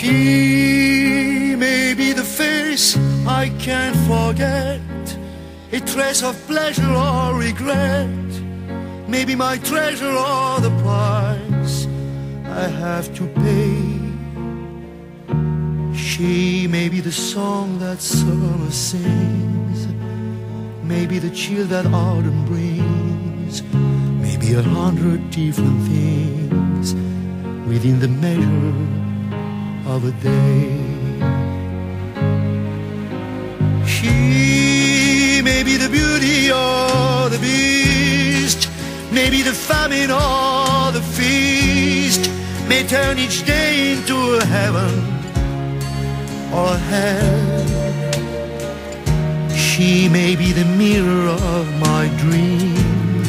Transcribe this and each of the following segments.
She may be the face I can't forget, a trace of pleasure or regret, maybe my treasure or the price I have to pay. She may be the song that summer sings, maybe the chill that autumn brings, maybe a hundred different things within the measure of a day. She may be the beauty or the beast, maybe the famine or the feast, may turn each day into a heaven or hell. She may be the mirror of my dream,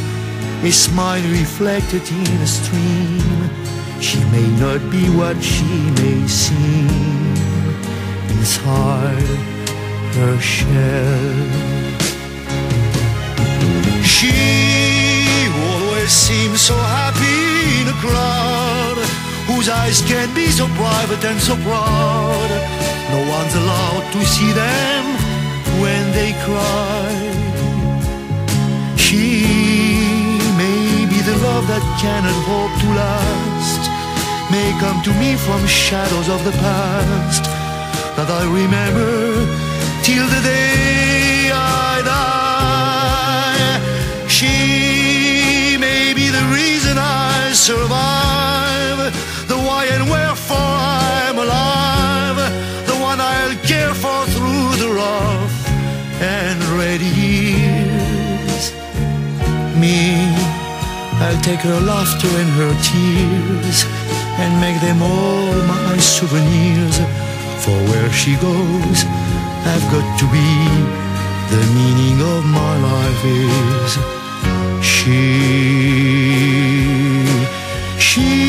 a smile reflected in a stream. She may not be what she may seem inside her shell. She always seems so happy in a crowd whose eyes can be so private and so proud. No one's allowed to see them when they cry. She may be the love that cannot hope to last, may come to me from shadows of the past that I remember till the day I die. She may be the reason I survive, the why and wherefore I'm alive, the one I'll care for through the rough and ready years. Me, I'll take her laughter and her tears and make them all my souvenirs. For where she goes, I've got to be. The meaning of my life is she. She.